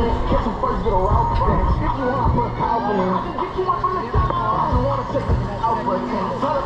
catch some first, get a route Get you wanna put power in. Get you one for the top. I don't wanna take this out, but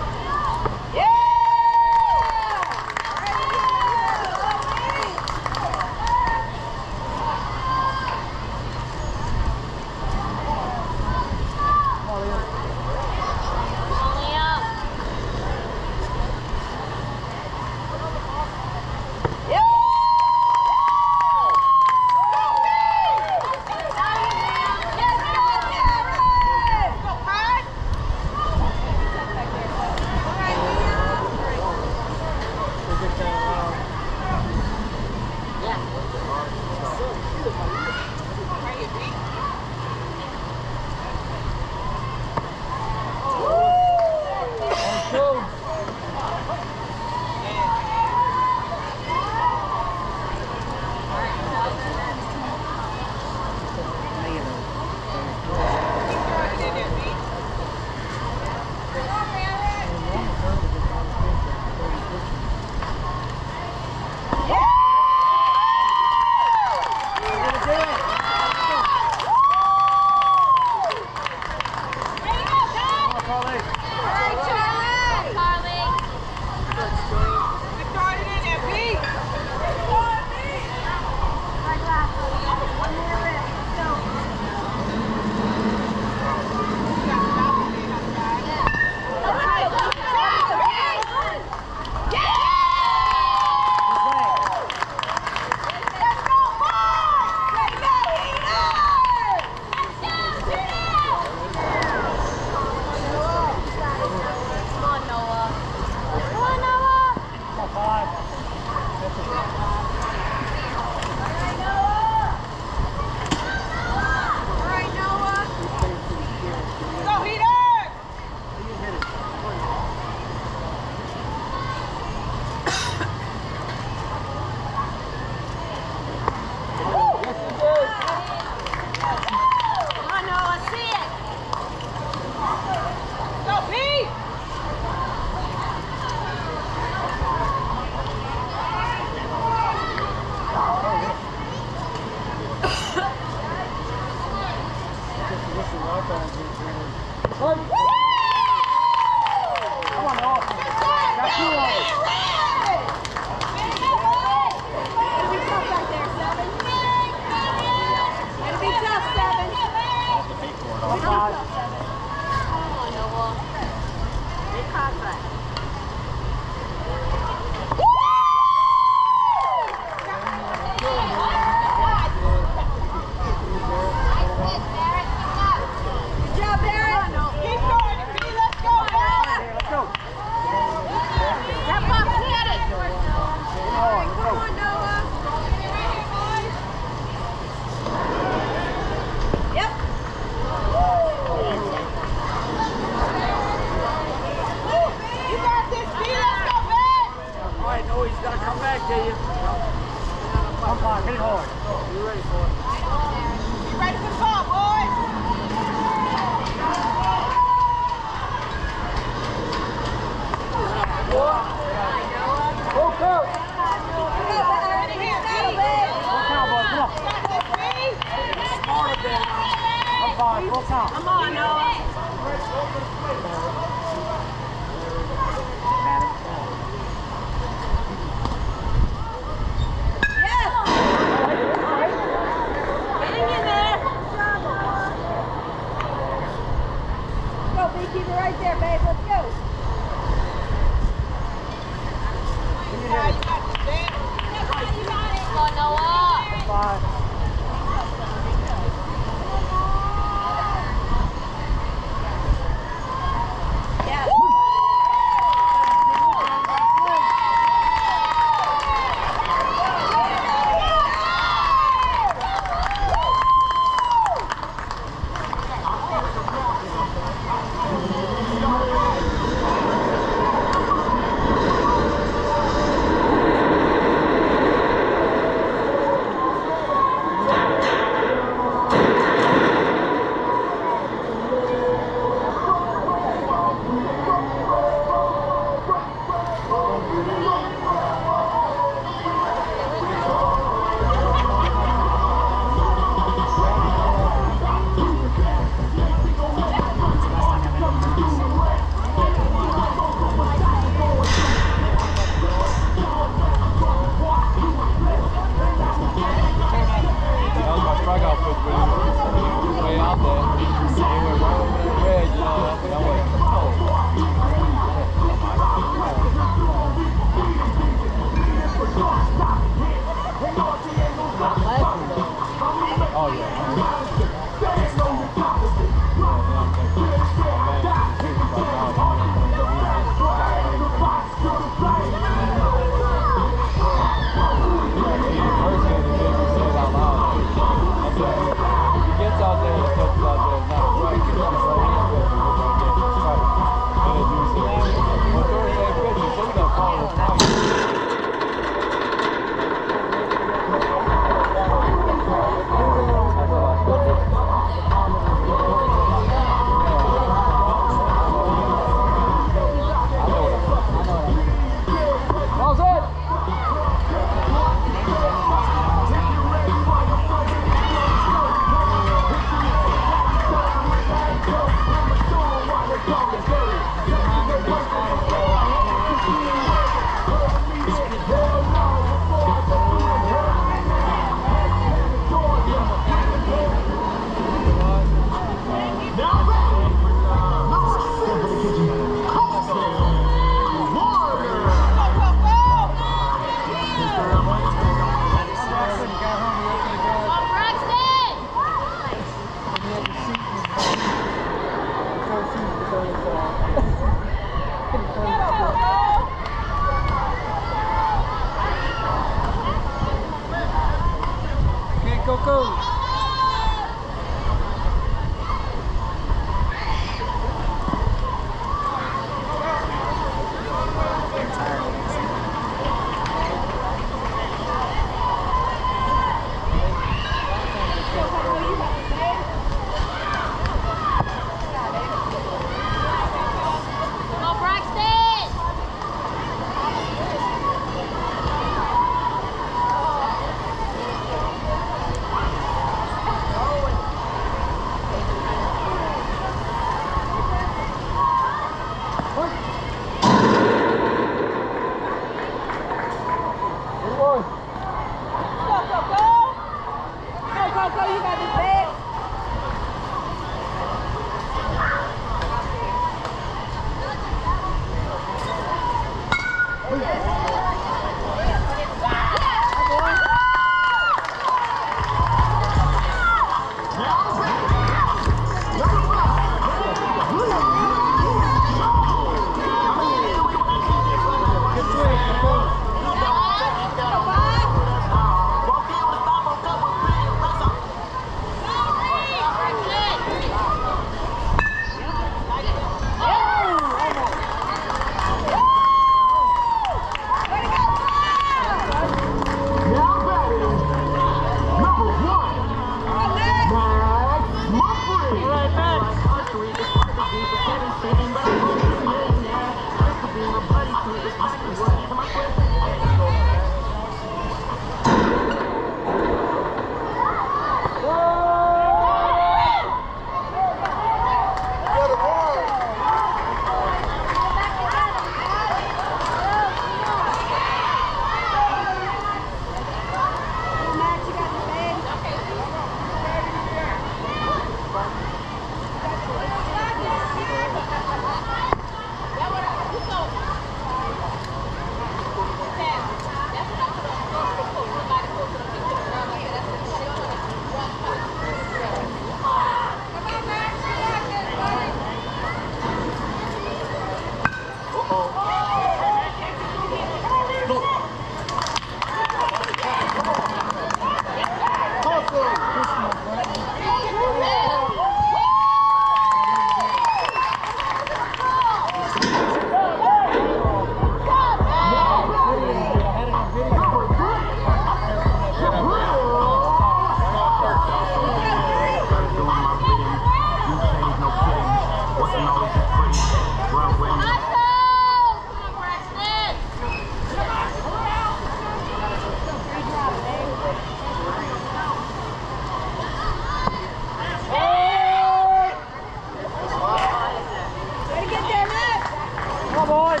boys.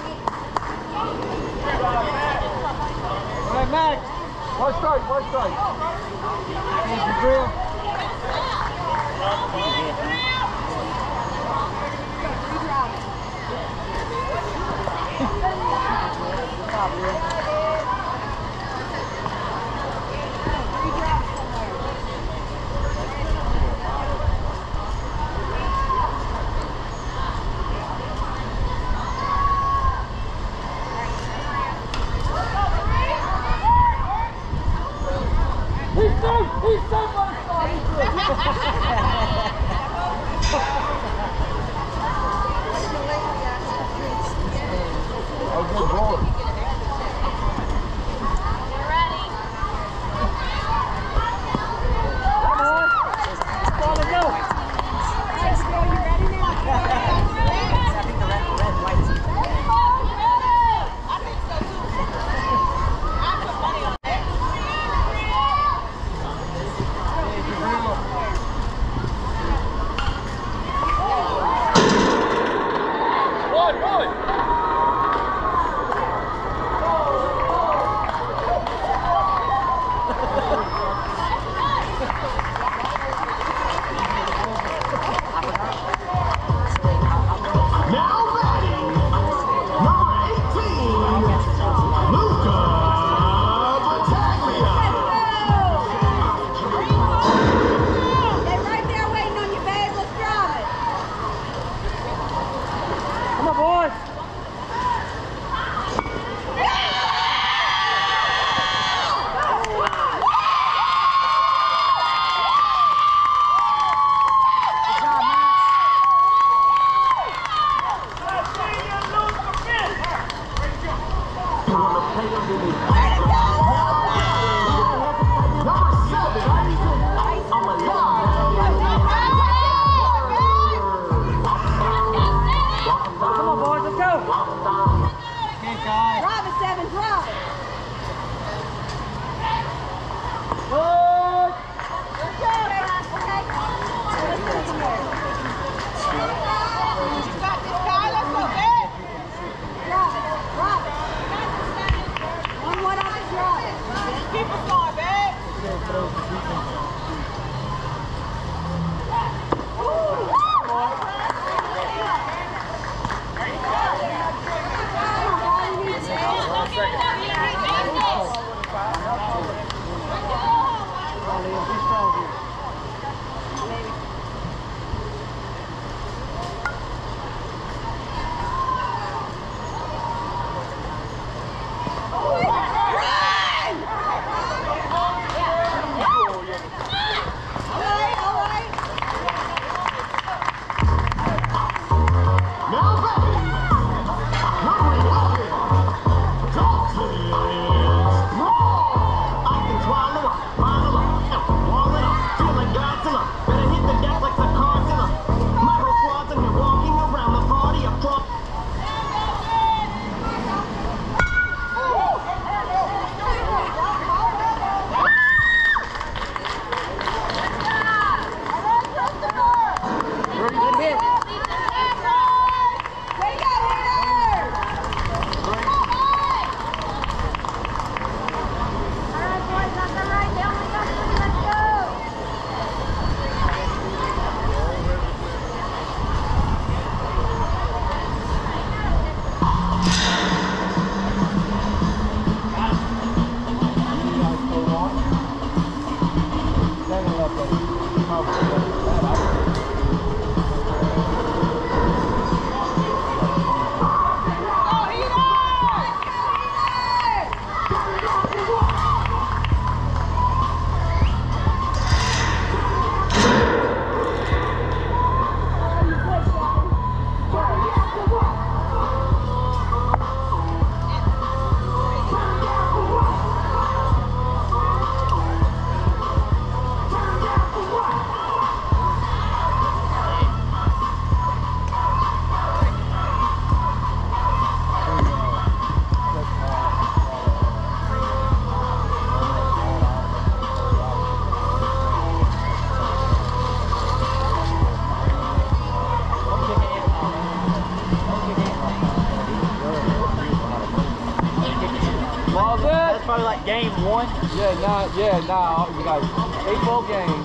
Hey, Max. One strike, one strike. Here's the drill. Ha ha ha! Yeah, nah. You got eight ball games.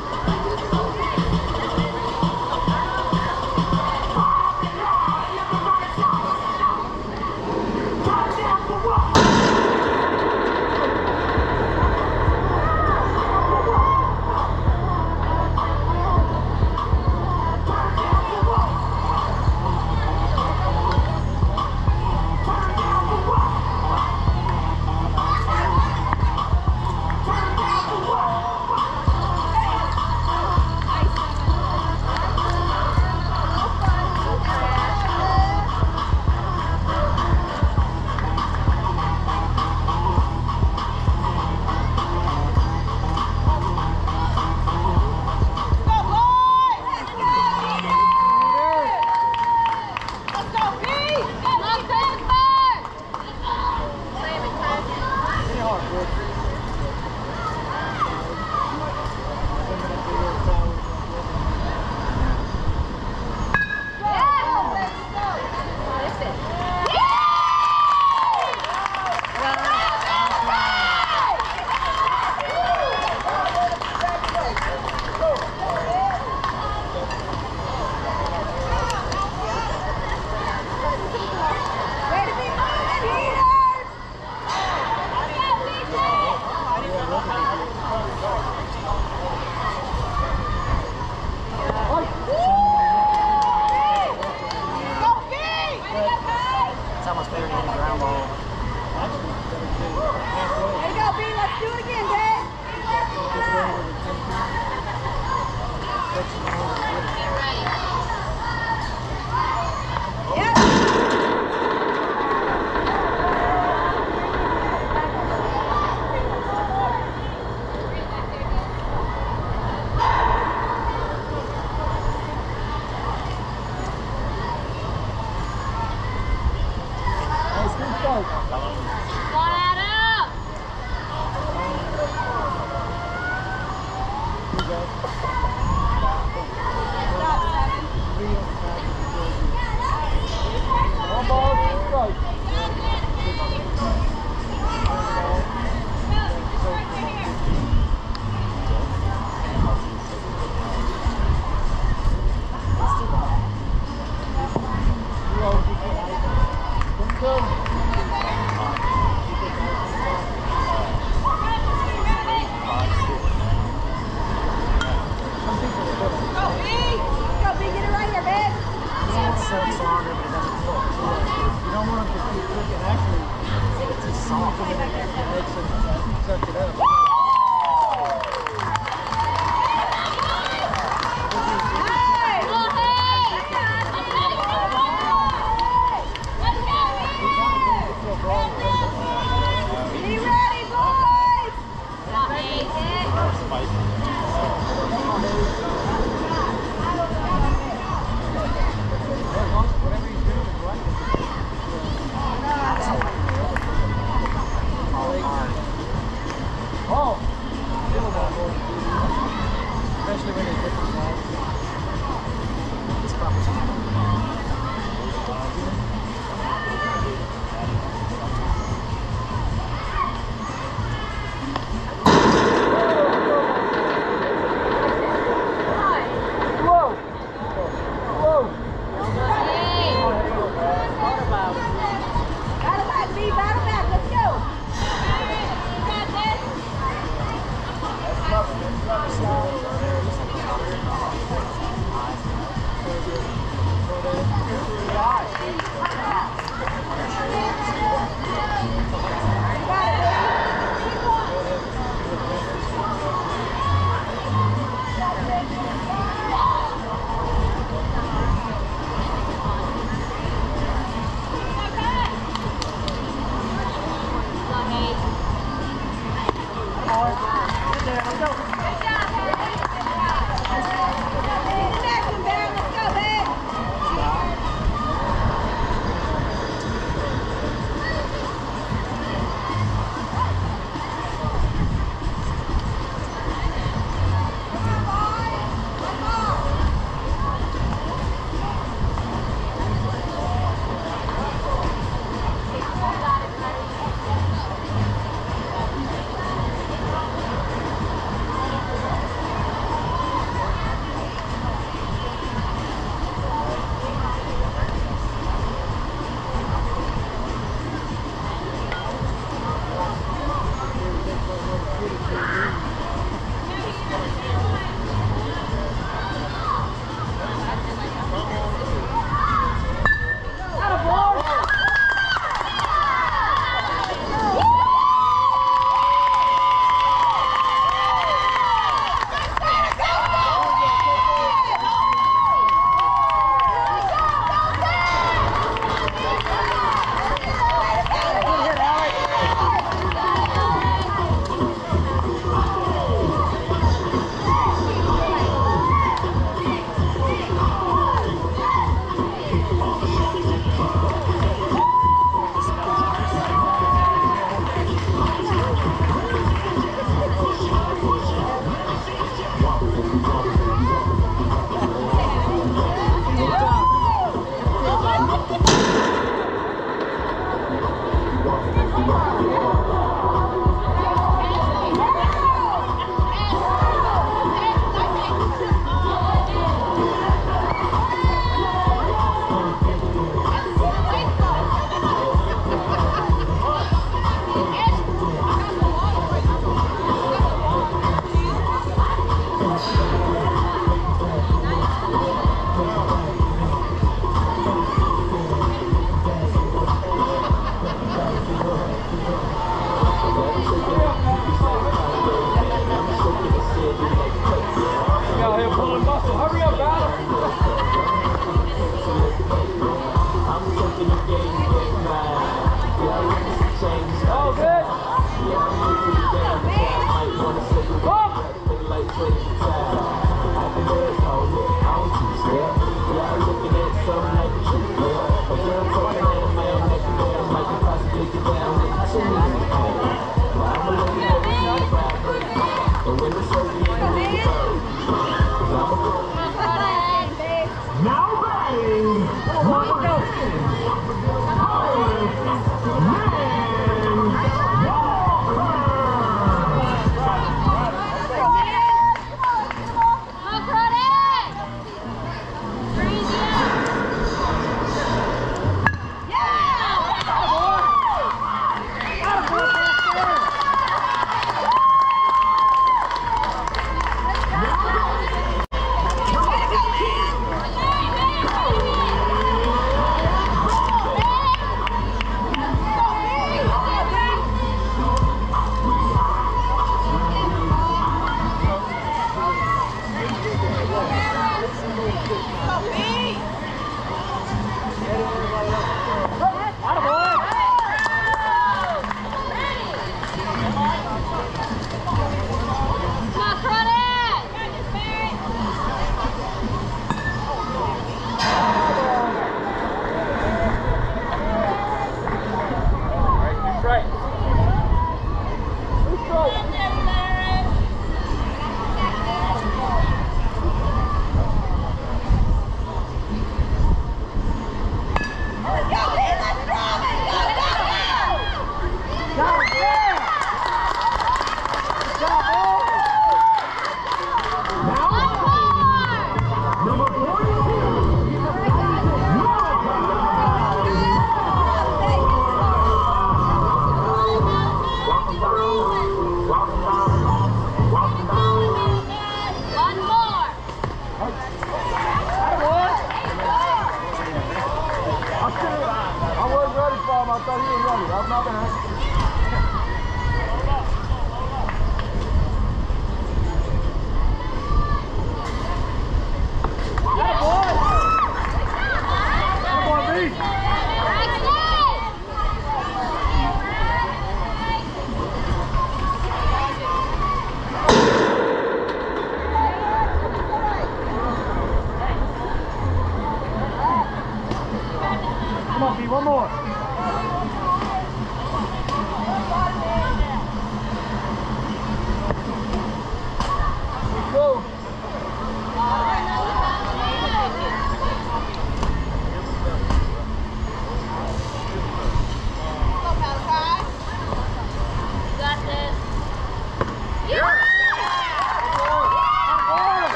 到医院里了，他มี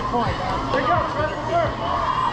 go. Good point, man.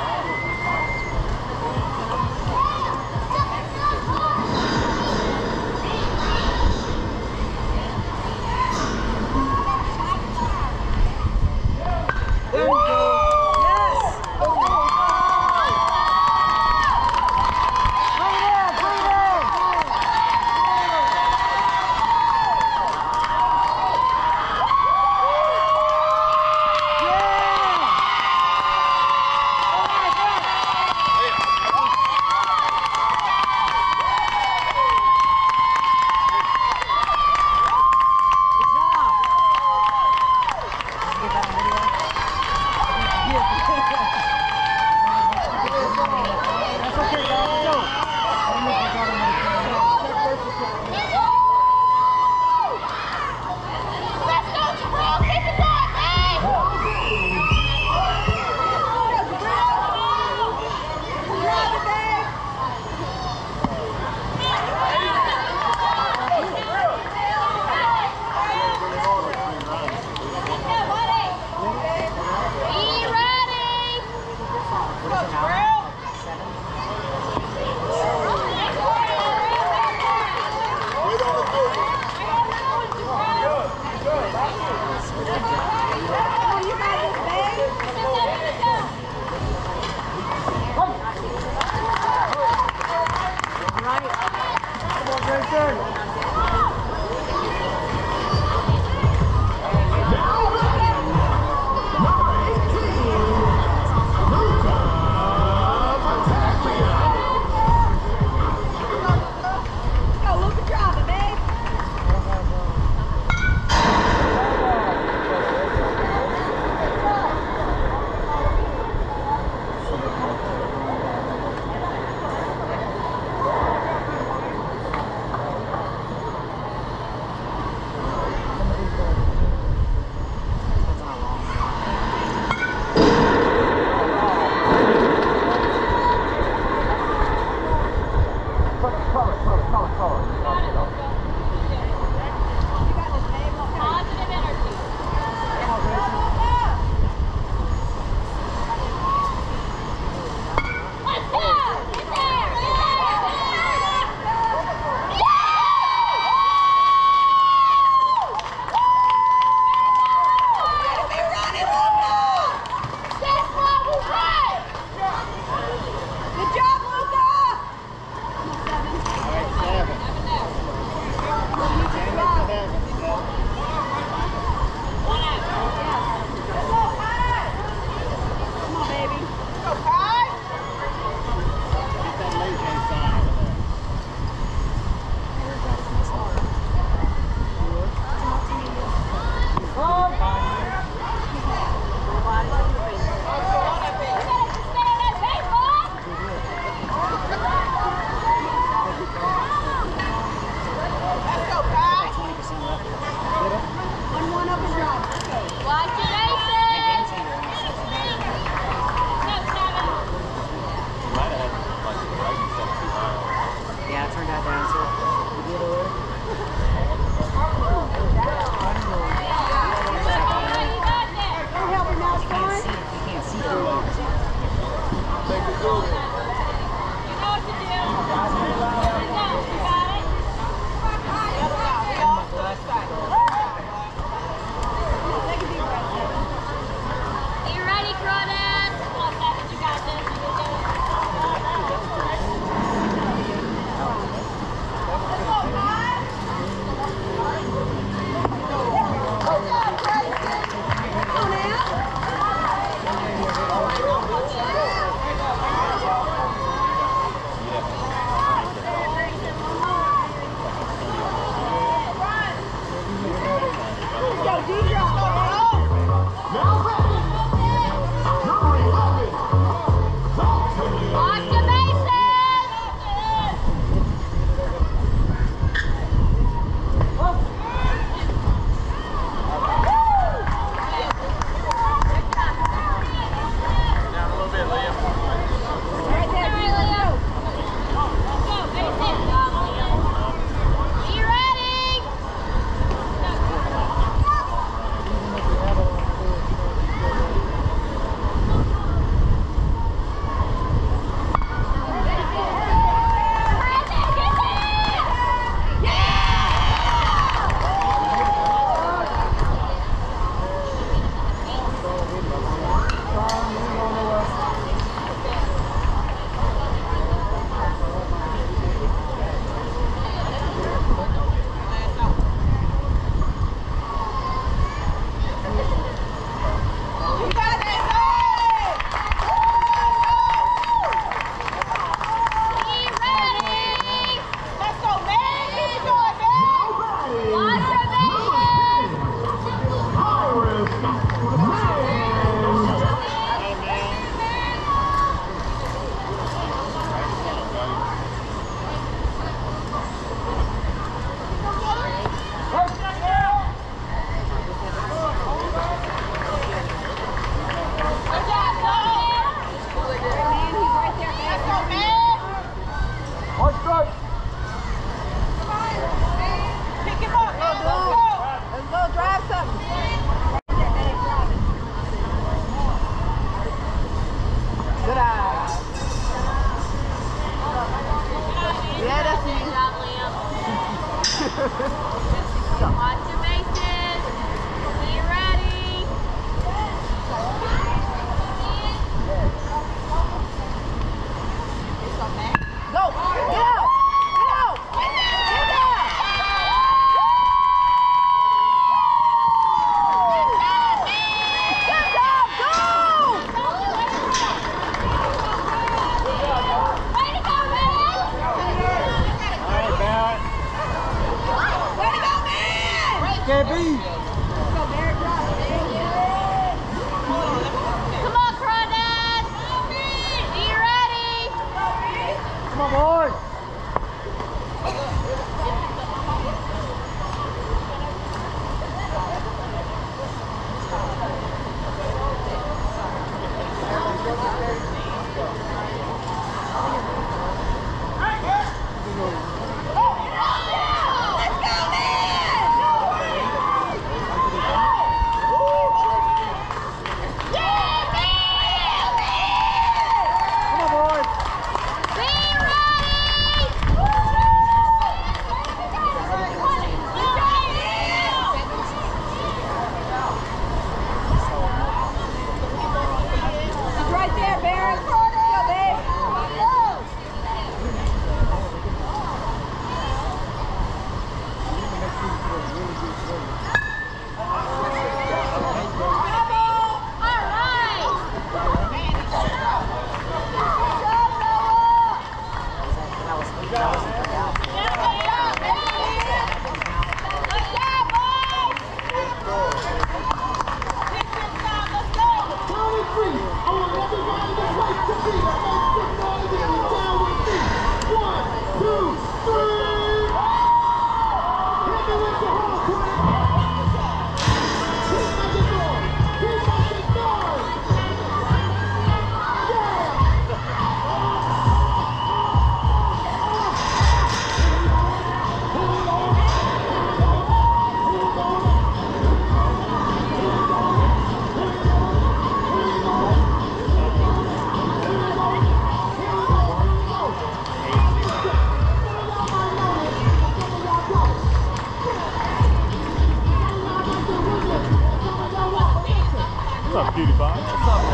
What's up, PewDiePie? What's up,